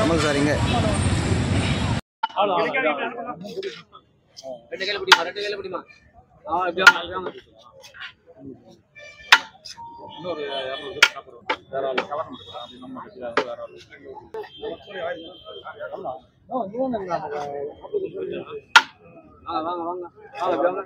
Kamal sir இங்கே. ரெண்டு கையில பிடிமா ரெண்டு கையில பிடிமா. ஆ இப்படி வாங்க இப்படி வாங்க வாங்க வாங்க வாங்க. வாங்க இப்படி வாங்க.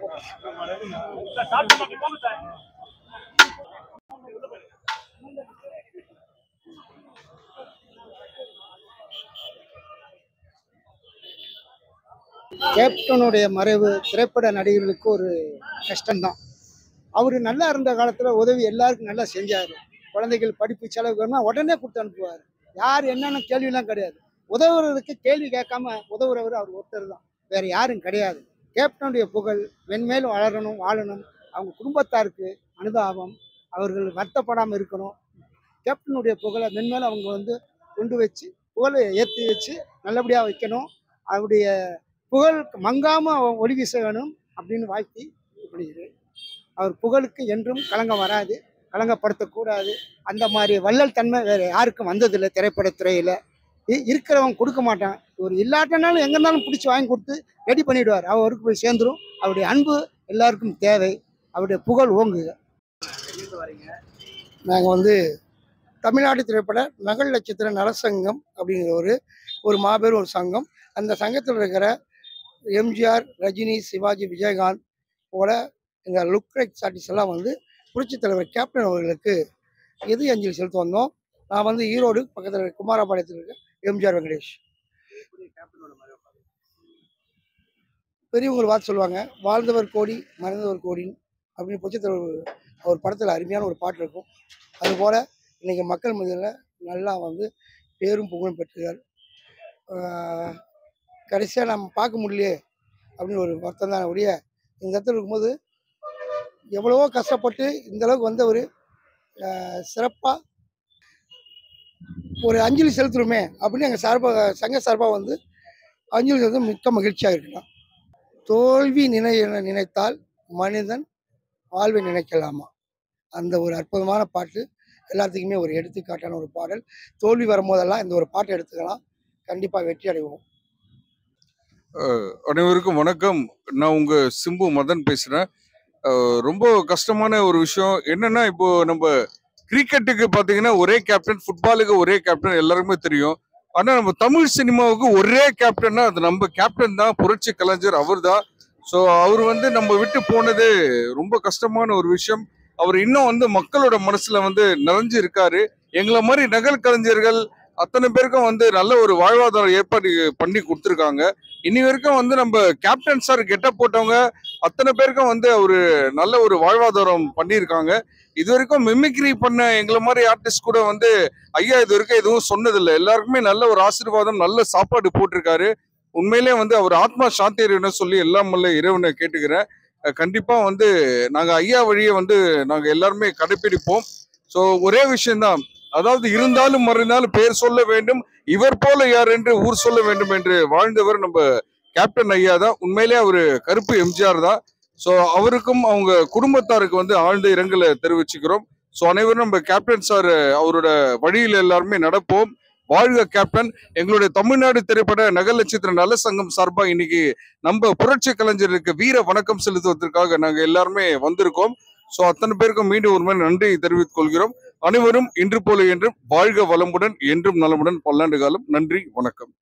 கேப்டனுடைய மறைவு திரைப்பட நடிகர்களுக்கு ஒரு கஷ்டம்தான். அவர் நல்லா இருந்த காலத்தில் உதவி எல்லாருக்கும் நல்லா செஞ்சார். குழந்தைகள் படிப்பு செலவுக்குன்னா உடனே கொடுத்து அனுப்புவார். யார் என்னென்ன கேள்விலாம் கிடையாது. உதவுறதுக்கு கேள்வி கேட்காம உதவுறவர் அவர் ஒருத்தர் தான். வேறு யாரும் கிடையாது. கேப்டனுடைய புகழ் மென்மேலும் வளரணும் வாழணும். அவங்க குடும்பத்தாருக்கு அனுதாபம். அவர்கள் வருத்தப்படாமல் இருக்கணும். கேப்டனுடைய புகழை மென்மேலும் அவங்க வந்து கொண்டு வச்சு புகழை ஏற்றி வச்சு நல்லபடியாக வைக்கணும். அவருடைய புகழ் மங்காம ஒளி வீச வேணும் அப்படின்னு வாழ்த்தி இது அவர் புகழுக்கு என்றும் களங்கம் வராது களங்கப்படுத்தக்கூடாது. அந்த மாதிரி வள்ளல் தன்மை வேறு யாருக்கும் வந்ததில்லை திரைப்படத்துறையில். இருக்கிறவங்க இருக்கிறவன் கொடுக்க மாட்டான். இவர் இல்லாட்டனாலும் எங்கே இருந்தாலும் பிடிச்சி வாங்கி கொடுத்து ரெடி பண்ணிவிடுவார் அவருக்கு போய் சேர்ந்துரும். அவருடைய அன்பு எல்லாருக்கும் தேவை. அவருடைய புகழ் ஓங்குக. நாங்கள் வந்து தமிழ்நாடு திரைப்பட நகல் நட்சத்திர நலசங்கம் அப்படிங்கிற ஒரு ஒரு மாபெரும் ஒரு சங்கம். அந்த சங்கத்தில் இருக்கிற எம்ஜிஆர் ரஜினி சிவாஜி விஜயகாந்த் போல இந்த லுக் லைக் ஆர்டிஸ்ட் எல்லாம் வந்து புரட்சித் தலைவர் கேப்டன் அவர்களுக்கு எது அஞ்சலி செலுத்த வந்தோம். நான் வந்து ஈரோடு பக்கத்தில் குமாரபாளையத்தில் இருக்க எம்ஜிஆர் வெங்கடேஷ். பெரியவங்க ஒரு வார்த்தை சொல்லுவாங்க வாழ்ந்தவர் கோடி மறைந்தவர் கோடின்னு அப்படின்னு புரட்சித் தலைவர் அவர் படத்தில் அருமையான ஒரு பாட்டு இருக்கும். அதுபோல் இன்றைக்கி மக்கள் மத்தியில் நல்லா வந்து பேரும் புகழும் பெற்றுகிறார் கடைசியாக நம்ம பார்க்க முடியலையே அப்படின்னு ஒரு வருத்தம் தான் ஒழிய இந்த இடத்துல இருக்கும்போது எவ்வளவோ கஷ்டப்பட்டு இந்த அளவுக்கு வந்தவர் சிறப்பாக ஒரு அஞ்சலி செலுத்துறோமே அப்படின்னு எங்கள் சார்பாக சங்க சார்பாக வந்து அஞ்சலி செலுத்த மிக்க மகிழ்ச்சியாக இருக்கலாம் தோல்வி நினை நினைத்தால் மனிதன் வாழ்வை நினைக்கலாமா? அந்த ஒரு அற்புதமான பாட்டு எல்லாத்துக்குமே ஒரு எடுத்துக்காட்டான ஒரு பாடல். தோல்வி வரும்போதெல்லாம் இந்த ஒரு பாட்டை எடுத்துக்கலாம். கண்டிப்பாக வெற்றி அடைவோம். அனைவருக்கும் வணக்கம். நான் உங்க சிம்பு மதன் பேசுறேன். ரொம்ப கஷ்டமான ஒரு விஷயம். என்னன்னா இப்போ நம்ம கிரிக்கெட்டுக்கு பாத்தீங்கன்னா ஒரே கேப்டன் ஃபுட்பாலுக்கு ஒரே கேப்டன் எல்லாருக்குமே தெரியும். ஆனா நம்ம தமிழ் சினிமாவுக்கு ஒரே கேப்டன்னா அது நம்ம கேப்டன் தான். புரட்சி கலைஞர் அவர் தான் ஸோ அவர் வந்து நம்ம விட்டு போனது ரொம்ப கஷ்டமான ஒரு விஷயம். அவர் இன்னும் வந்து மக்களோட மனசுல வந்து நிறைஞ்சு இருக்காரு எங்களை மாதிரி நகல் கலைஞர்கள் அத்தனை பேருக்கும் வந்து நல்ல ஒரு வாழ்வாதாரம் ஏற்பாடு பண்ணி கொடுத்துருக்காங்க. இனி வரைக்கும் வந்து நம்ம கேப்டன் சார் கெட்ட போட்டவங்க அத்தனை பேருக்கும் வந்து அவர் நல்ல ஒரு வாழ்வாதாரம் பண்ணியிருக்காங்க. இது வரைக்கும் மிமிக்ரி பண்ண எங்களை மாதிரி ஆர்டிஸ்ட் கூட வந்து ஐயா இது வரைக்கும் எதுவும் சொன்னதில்லை. எல்லாருக்குமே நல்ல ஒரு ஆசீர்வாதம் நல்ல சாப்பாடு போட்டிருக்காரு. உண்மையிலே வந்து அவர் ஆத்மா சாந்தி அடையணும்னு சொல்லி எல்லாம் வல்ல இறைவனை கேட்டுக்கிறேன். கண்டிப்பாக வந்து நாங்கள் ஐயா வழியை வந்து நாங்கள் எல்லாருமே கடைப்பிடிப்போம். ஸோ ஒரே விஷயம்தான். அதாவது இருந்தாலும் மறைந்தாலும் பேர் சொல்ல வேண்டும் இவர் போல யார் என்று ஊர் சொல்ல வேண்டும் என்று வாழ்ந்தவர் நம்ம கேப்டன் ஐயா தான். உண்மையிலே அவரு கருப்பு எம்ஜிஆர் தான். ஸோ அவருக்கும் அவங்க குடும்பத்தாருக்கு வந்து ஆழ்ந்த இரங்கலை தெரிவிச்சுக்கிறோம். ஸோ அனைவரும் நம்ம கேப்டன் சார் அவரோட வழியில் எல்லாருமே நடப்போம். வாழ்க கேப்டன். எங்களுடைய தமிழ்நாடு திரைப்பட நகல் நட்சத்திர நல சங்கம் சார்பாக இன்னைக்கு நம்ம புரட்சி கலைஞருக்கு வீர வணக்கம் செலுத்துவதற்காக நாங்கள் எல்லாருமே வந்திருக்கோம். ஸோ அத்தனை பேருக்கும் மீண்டும் ஒரு மாதிரி நன்றி தெரிவித்துக் கொள்கிறோம். அனைவரும் இன்று போல என்றும் வாழ்க வளமுடன் என்றும் நலமுடன் பல்லாண்டு காலம். நன்றி வணக்கம்.